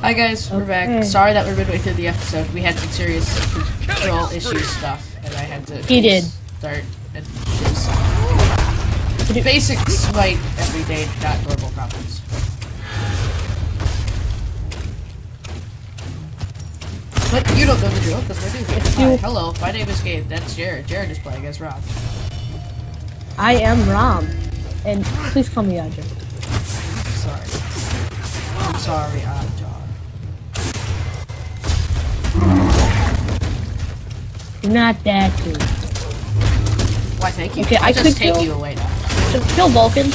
Hi guys, we're back. Okay. Sorry that we're midway through the episode. We had some serious control issue stuff, and I had to He did. start and just basic smite everyday, not normal problems. But you don't know the drill because we're. Hi, hello, my name is Gabe. That's Jared. Jared is playing as Rob. I am Ram. And please call me Aja. Sorry. I'm sorry, I'm not that good. Why, thank you. Okay, I I'll just could take kill- you away now. Just kill Vulcan.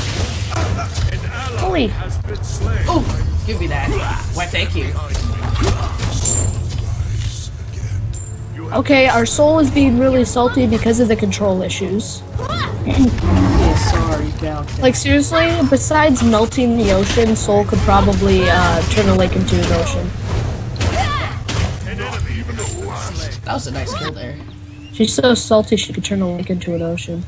Holy. has been slain. Oh, give me that. Why, thank you. Okay, our Sol is being really salty because of the control issues. Yeah, sorry. Like seriously, besides melting the ocean, Sol could probably uh, turn a lake into an ocean. An enemy has been slain. That was a nice kill there. She's so salty she could turn a lake into an ocean.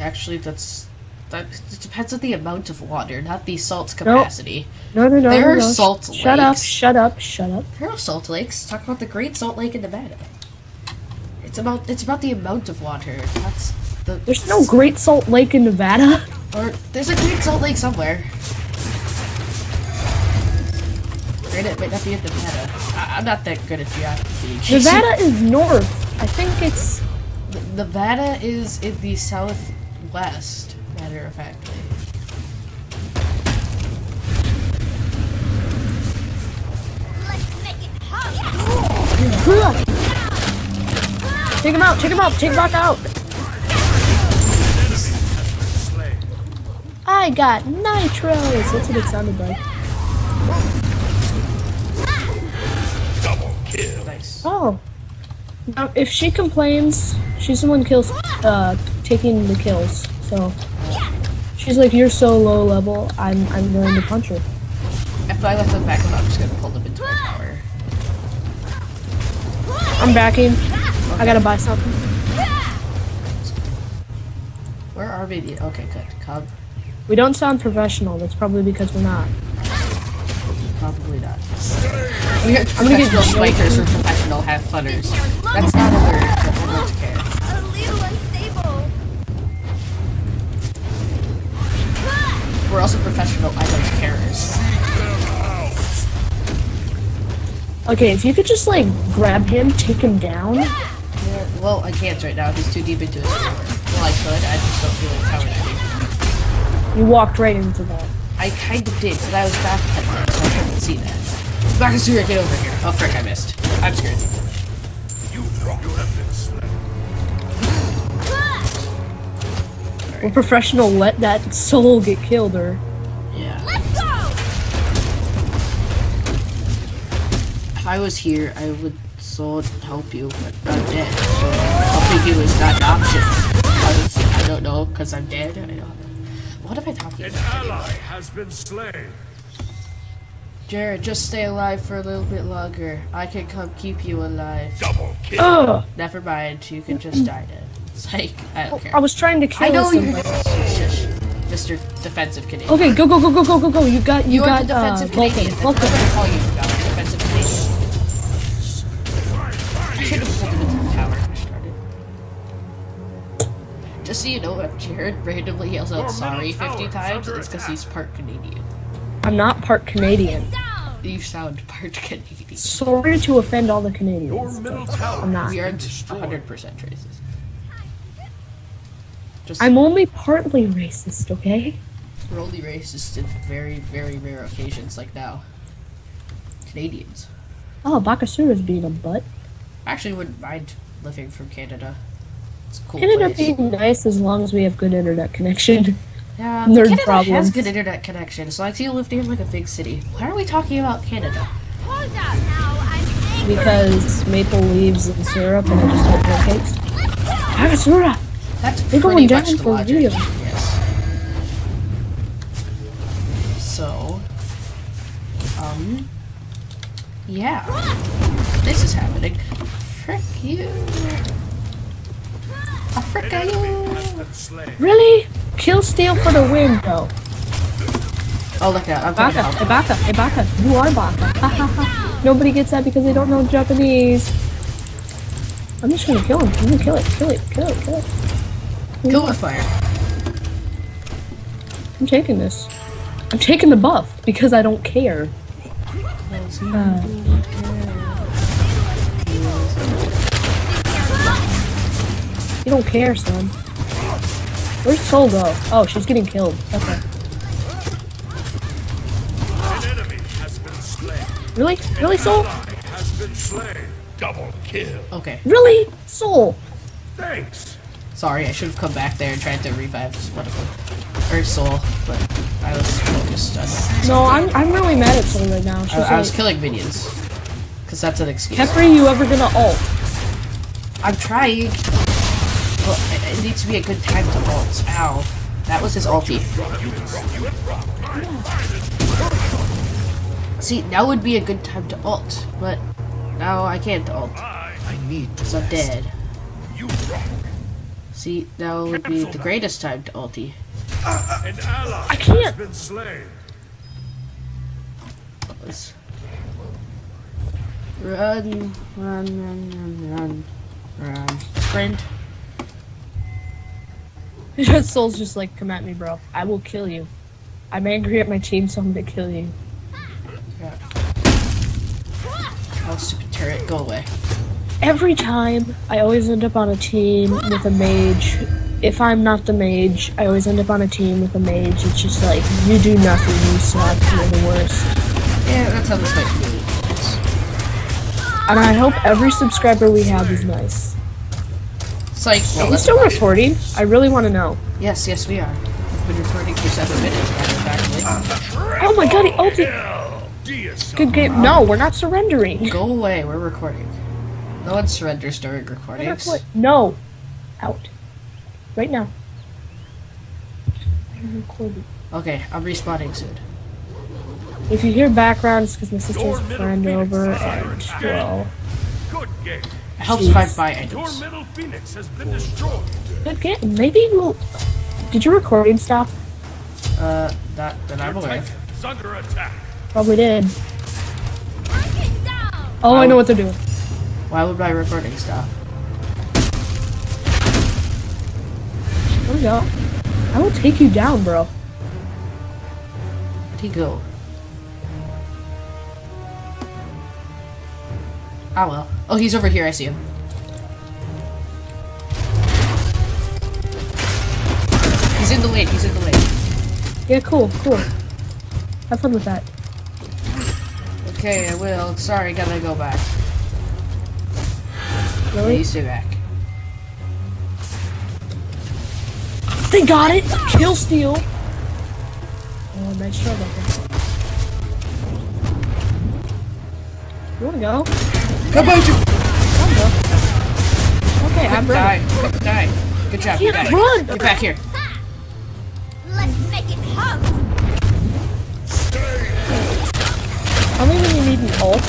Actually, that's that. It depends on the amount of water, not the salt's capacity. No, no, no, There no, are no. salt lakes. Shut up! Shut up! Shut up! There are salt lakes. Talk about the Great Salt Lake in Nevada. It's about it's about the amount of water. That's the. There's no Great Salt Lake in Nevada. Or there's a Great Salt Lake somewhere. Granted, it might not be in Nevada. I'm not that good at geography. Nevada is north. I think it's. Nevada is in the southwest, matter of factly. Take him out! Take him out! Take Rock out! I got nitros. That's what it sounded like. Oh. Now, if she complains, she's the one kills, uh, taking the kills. So she's like, "You're so low level. I'm, I'm going to punch her." If I let them back up, I'm just gonna pull them into my tower. I'm backing. I gotta buy something. Where are we? Okay, good. Come. We don't sound professional. That's probably because we're not. Probably not. Are gonna get spikers or professional have funners. That's not a word, but I don't care. A little unstable. We're also professional I don't carers. Okay, if you could just like grab him, take him down. Yeah, well, I can't right now. He's too deep into his tower. Well, I could. I just don't feel like tower diving. You walked right into that. I kind of did, but I was back at that, so I couldn't see that. Bakasura, get over here. Oh, frick, I missed. I'm scared. You, you have been slain. We're professional. Let that Sol get killed, or Yeah. Let's go. If I was here, I would so help you, but I'm dead. So helping you is not an option. Because I don't know, because I'm dead. I don't What am I talking An about? ally has been slain. Jared, just stay alive for a little bit longer. I can come keep you alive. Double kill. Ugh! Never mind, you can just die then. It's like, I don't care. I was trying to kill I know you're somebody. Mr. Defensive Canadian. Okay, go go go go go go go. You got you, You got the uh, defensive Vulcan. Canadian. That's Vulcan. what I call you now, defensive Canadian. I should have pulled him into the tower and started. Just so you know, if Jared randomly yells out sorry 50 times, it's because he's part Canadian. I'm not part Canadian. You sound part Canadian. Sorry to offend all the Your Canadians. middle but tower I'm not. We aren't 100% racist. Just, I'm only partly racist, okay? we're only racist in very, very rare occasions like now. Canadians. Oh, Bakasura's being a butt. I actually wouldn't mind living from Canada. It's a cool Canada place. being nice as long as we have good internet connection. Yeah, Nerd Canada problems. has good internet connection, so I see you live near like a big city. Why are we talking about Canada? Hold up now. I'm. Because maple leaves and syrup and I just had pancakes. Bakasura! That's They're pretty going much down the for logic. real. Yes. So, um, yeah, this is happening. Frick you! A frick you! has been slain. Really? Kill steal for the win, though. Oh, look at I'm trying to Baka, help. Ibaka, Ibaka. You are Baka. Ha ha ha. Nobody gets that because they don't know Japanese. I'm just gonna kill him. I'm gonna kill it, kill it, kill it, kill it. Kill with fire. I'm taking this. I'm taking the buff because I don't care. Uh, you don't care, son. Where's Sol go? Oh, she's getting killed. Okay. An enemy has been slain. Really? Really, Sol? Has been slain. Double kill. Okay. Really? Sol? Thanks. Sorry, I should have come back there and tried to revive whatever. Or Sol, but I was focused on No, I'm, I'm really mad at Sol right now. She's I, I was killing minions. Because that's an excuse. Peppery, you ever gonna ult? I'm trying. Well, it, it needs to be a good time to ult. Ow. That was his ulti. See, now would be a good time to ult, but now I can't ult. I, I need to Because I'm dead. You rock. See, now would be the greatest time to ulti. Uh, uh, an ally I can't. has been slain. Let's run, run, run, run, run, run. Sprint. Sol's just like, come at me, bro. I will kill you. I'm angry at my team, so I'm gonna kill you. Oh, stupid turret, go away. Every time, I always end up on a team with a mage. If I'm not the mage, I always end up on a team with a mage. It's just like, you do nothing, you suck, you're the worst. Yeah, that's how this fight really. And I hope every subscriber we have is nice. Psych. like. Well, we that's still recording? I really want to know. Yes, yes, we are. We've been recording for seven minutes, matter. Oh my god, he ulted! Good game. No, we're not surrendering. Go away, we're recording. No one surrenders during recordings. No. Out. Right now. I'm recording. Okay, I'm respawning soon. If you hear background, it's because my sister Your has a middle friend over, desire and, well, Good game. It helps Jeez. find buy Your items. middle phoenix has been destroyed. good game. Maybe we'll... Did your recording stop? Uh, that, that I'm Your aware titan of. is under attack. Probably did. Knock it. Oh, I know what they're doing. Why would my recording stop? There we go. I will take you down, bro. Where'd he go? Ah well. Oh, he's over here, I see him. He's in the lane, he's in the lane. Yeah, cool, cool. Have fun with that. Okay, I will. Sorry, gotta go back. Really? Please stay back. They got it! Kill steal! Oh, nice struggle. You wanna go? Come on, you! I'll. Okay, I'm Quick ready. die, die. Good job, you Can't run! Get back here. Let's make it hum. Tell me when you need an ult.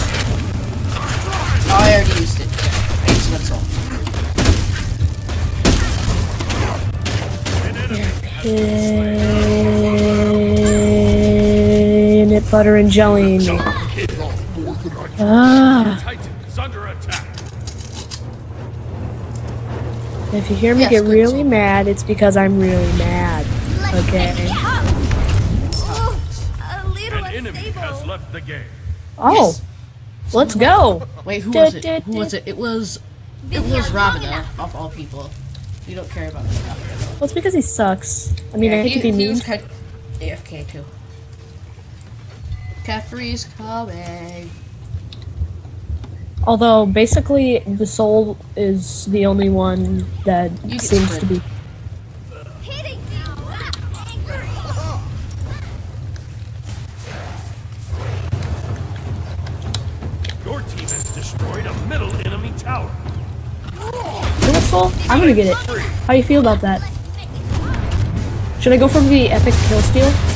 Oh, I already used it. I used it, that's all. Peanut butter and jelly. Ah, Titan is under attack. If you hear me Yes, get really soul. mad, it's because I'm really mad. Let's Okay. make it hum. Oh, a little An enemy has left the game. Oh, let's go. Wait, who Da- was it? da- Who was it? It was. It Been was here long of all people. You don't care about that. Well, it's because he sucks. I mean, I hate he, to be he mean. was AFK too. Caffrey's coming. Although, basically, the Sol is the only one that You get seems to be. Hitting me. Angry. Your team has destroyed a middle enemy tower. You what, Sol? I'm gonna get it. How you feel about that? Should I go for the epic kill steal?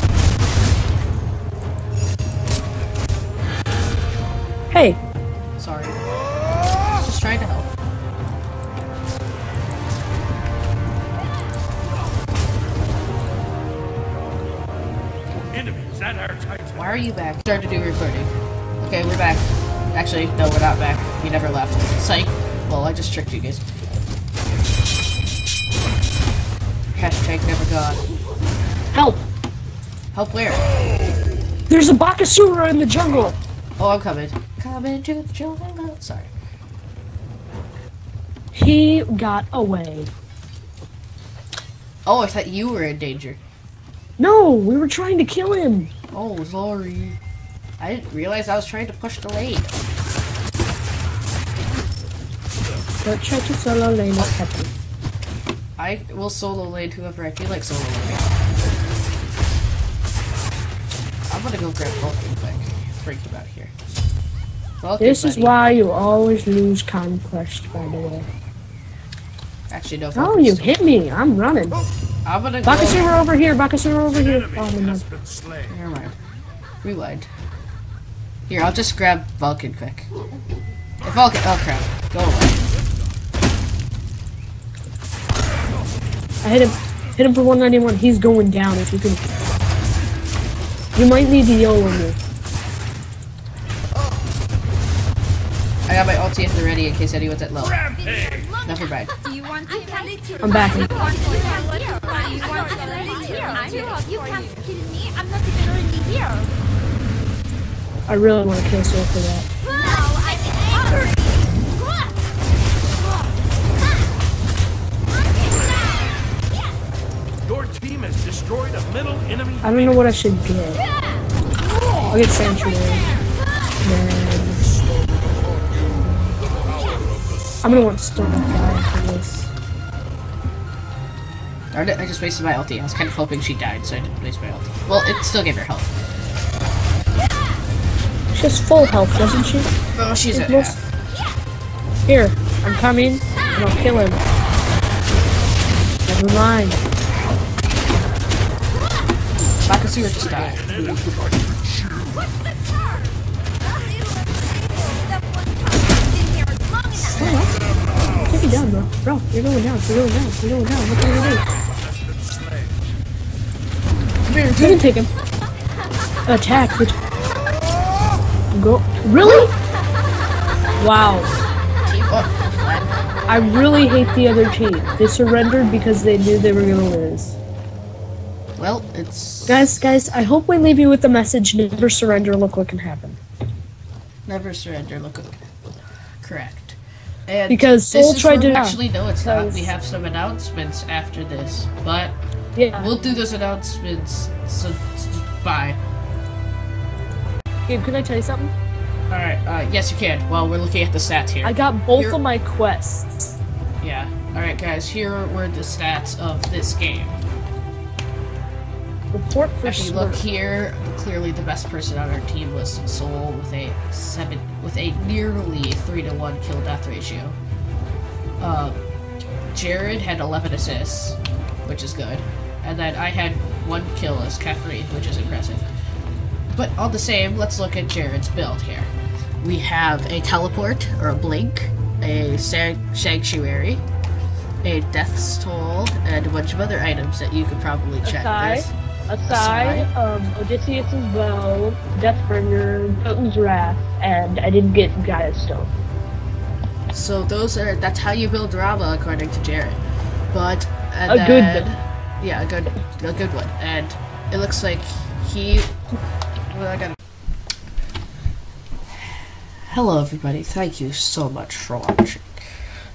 Trying to help. Enemies at our Why are you back? Start to do recording. Okay, we're back. Actually, no, we're not back. We never left. Psych. Well, I just tricked you guys. Hashtag never gone. Help! Help where? There's a Bakasura in the jungle! Oh, I'm coming. Coming to the jungle. Sorry. He got away. Oh, I thought you were in danger. No, we were trying to kill him. Oh, sorry. I didn't realize I was trying to push the lane. Don't try to solo lane is happy. I will solo lane whoever I feel like solo lane. I'm gonna go grab Vulcan quick. Freak him out here. Vulcan, This is why you always lose conquest, by the way. Actually, no. Oh, you hit me. I'm running. Oh, I'm gonna go. Bakasura over here. Bakasura over here. Enemy Oh, no. has been slain. Never mind. Rewind. Here, I'll just grab Vulcan quick. Hey, Vulcan. Oh crap. Go away. I hit him. Hit him for 191. He's going down if you can. You might need to YOLO me. I got my ulti at the ready in case anyone's at low. Rampage! Never mind. Do you want to I'm back. You want to? You want to here? You can't kill me. I'm not literally here. I really want to kill Sol for that. Wow, I'm angry. Your team has destroyed a middle enemy. I don't know what I should get. I'll get Sanctuary. Then... I'm gonna want Stone Fire for this. Darn it, I just wasted my ulti. I was kind of hoping she died, so I didn't waste my ulti. Well, it still gave her health. She has full health, doesn't she? Oh, she's at Most- half. Here, I'm coming, and I'll kill him. Never mind. Bakasura just died. Take it down, bro. Bro, you're going down. You're going down. You're going down. What can you do? You can take him. Attack. Which... Go. Really? Wow. I really hate the other team. They surrendered because they knew they were gonna lose. Well, it's Guys, guys, I hope we leave you with the message: never surrender. Look what can happen. never surrender. Look, what. correct. And Because this Sol is tried to- actually no, it's not. We have some announcements after this, but Yeah. we'll do those announcements. So, bye. Gabe, can I tell you something? All right. Uh, yes, you can. Well, we're looking at the stats here. I got both You're- of my quests. Yeah. All right, guys. Here were the stats of this game. Report for If you look here, clearly the best person on our team was Sol with a seven, with a nearly three to one kill death ratio. Uh, Jared had 11 assists, which is good, and then I had one kill as Khepri, which is impressive. But all the same, let's look at Jared's build here. We have a teleport or a blink, a sanctuary, a death's toll, and a bunch of other items that you could probably check. Aside, There's- aside, um, Odysseus' bow, Deathbringer, Jotun's Wrath, and I didn't get Gaia's Stone. So those are that's how you build Rama according to Jared. But and A good one. Yeah, a good a good one. And it looks like he well I got Hello everybody, thank you so much for watching.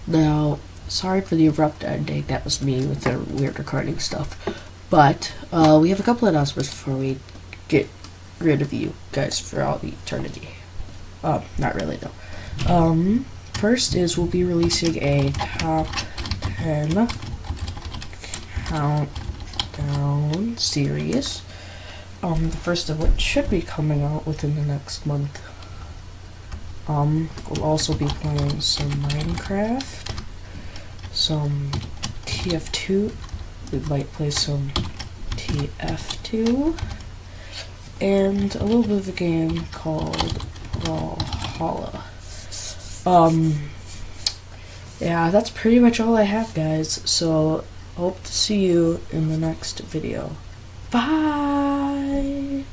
Now, sorry for the abrupt ending, that was me with the weird recording stuff. But uh, we have a couple of announcements before we get rid of you guys for all eternity. Um, not really though. Um, first is we'll be releasing a top 10 countdown series. Um, the first of which should be coming out within the next month. Um, we'll also be playing some Minecraft, some TF2. We might play some TF2, and a little bit of a game called Valhalla. Um, yeah, that's pretty much all I have, guys. So, hope to see you in the next video. Bye!